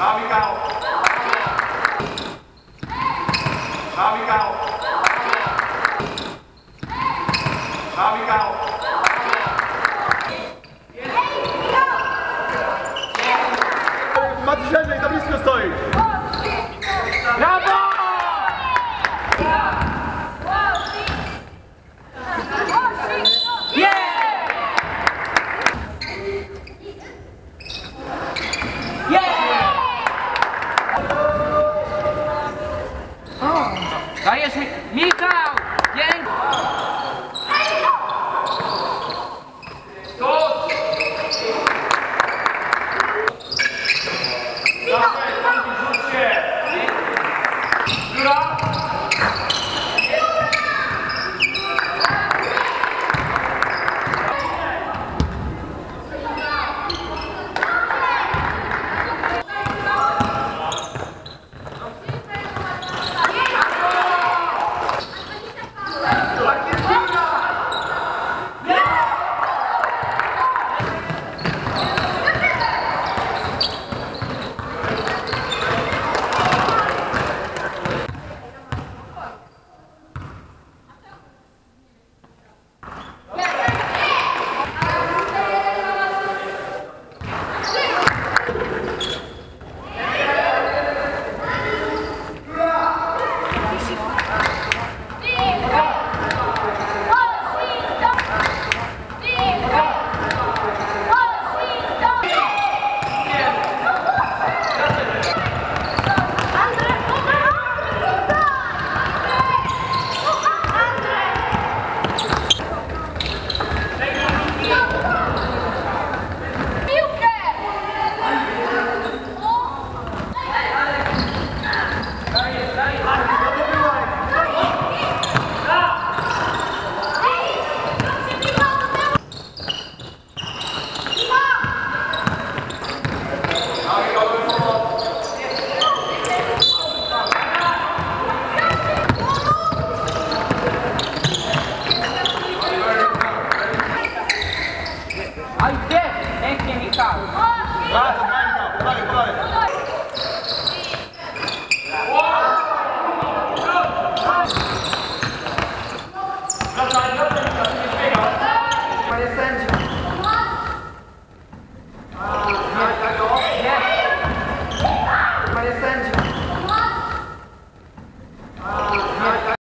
Bravo Michał. Bravo Michał. Bravo Michał. Dajesz mi... Michał! Dzięki! Vai, vai.